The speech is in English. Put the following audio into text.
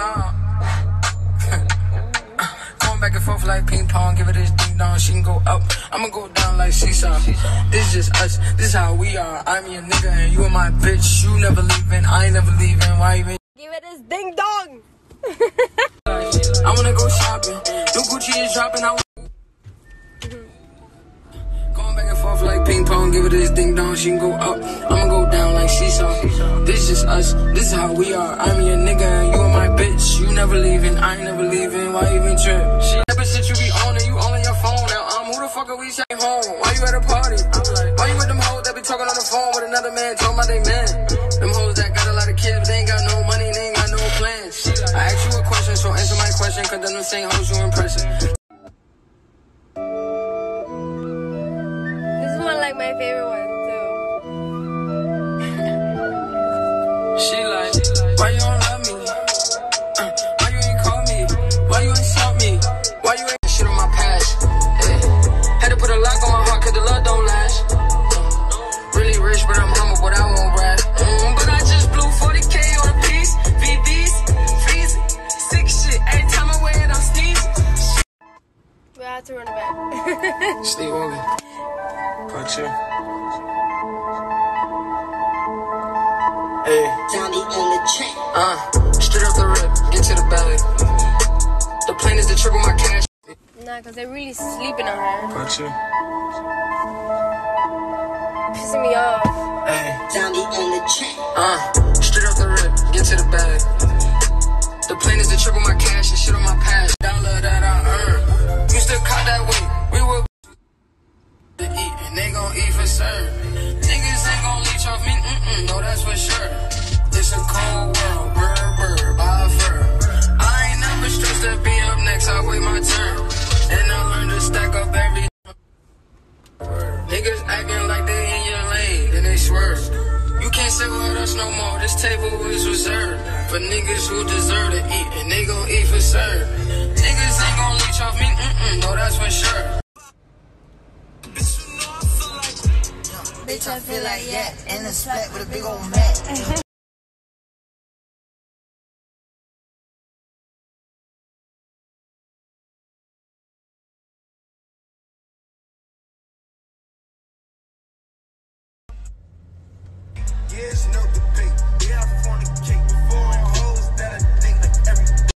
long. Going back and forth like ping pong, give it this ding dong. She can go up, I'ma go down like seesaw. This is just us, this is how we are. I'm your nigga and you're my bitch. You never leaving, I ain't never leaving. Why even? Give it this ding dong. I wanna go shopping. New Gucci is dropping. I Going mm-hmm. back and forth like ping pong, give it this ding dong. She can go up. Go down like seesaw. This is us, this is how we are. I'm your nigga and you are my bitch. You never leaving, I ain't never leaving. Why even trip? She ever since you be on and you only your phone now. Um, who the fuck are we say home? Why you at a party? Why you with them hoes that be talking on the phone with another man talking about they man? Them hoes that got a lot of kids, they ain't got no money, they ain't got no plans. I asked you a question, so answer my question, cause them the same hoes you impressing. This is one like my favorite why you don't love me? Uh, why you ain't call me? Why you insult me? Why you ain't shit on my past? Yeah. Had to put a lock on my heart cause the love don't last. Uh, really rich, but I'm humble, but I won't brag. Mm, but I just blew 40k on a piece. VVs, freeze, sick shit. Every time I wear it, I'm sneezing. We have to run it back. Steve Sleepwalking. Fuck you. Hey. Johnny on the track. Uh, straight up the rip, into the belly. The plan is to triple my cash. nah, cause they're really sleeping on her. Fuck you. Pissing me off. Hey. Johnny on the track. Uh, straight up the rip, get to the bag. The plan is to triple my cash and shit on my past. Dollar that I earn. Used to cut that way. We were to eat and they gon' eat for certain. I wait my turn. And I learned to stack up every Niggas acting like they in your lane, then they swerve. You can't sit with us no more. This table is reserved for niggas who deserve to eat, and they gon' eat for serve. Niggas ain't gon' leech off me, mm-mm, no, that's for sure. Bitch, I feel like yeah, in the spec with a big old Mac.